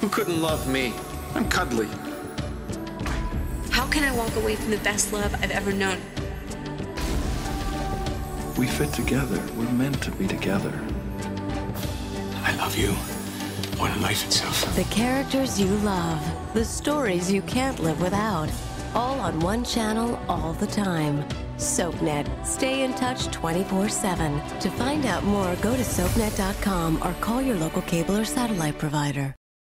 Who couldn't love me? I'm cuddly. How can I walk away from the best love I've ever known? We fit together. We're meant to be together. I love you more than life itself. The characters you love, the stories you can't live without, all on one channel all the time. SoapNet. Stay in touch 24 7. To find out more, go to soapnet.com or call your local cable or satellite provider.